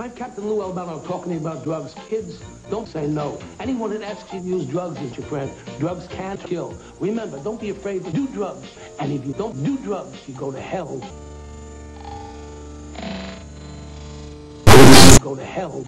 I'm Captain Lou Albano talking about drugs. Kids, don't say no. Anyone that asks you to use drugs is your friend. Drugs can't kill. Remember, don't be afraid to do drugs. And if you don't do drugs, you go to hell. You go to hell.